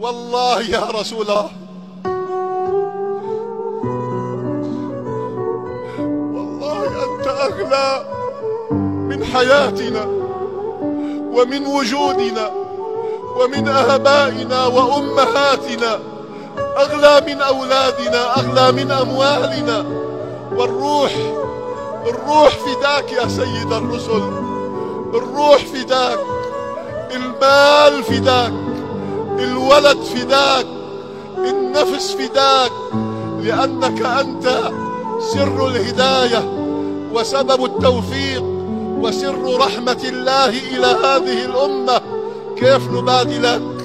والله يا رسول الله. والله أنت أغلى من حياتنا ومن وجودنا ومن آبائنا وأمهاتنا. أغلى من أولادنا أغلى من أموالنا. والروح الروح فداك يا سيد الرسل. الروح فداك المال فداك الولد فداك النفس فداك لأنك أنت سر الهداية وسبب التوفيق وسر رحمة الله إلى هذه الأمة. كيف نبادلك؟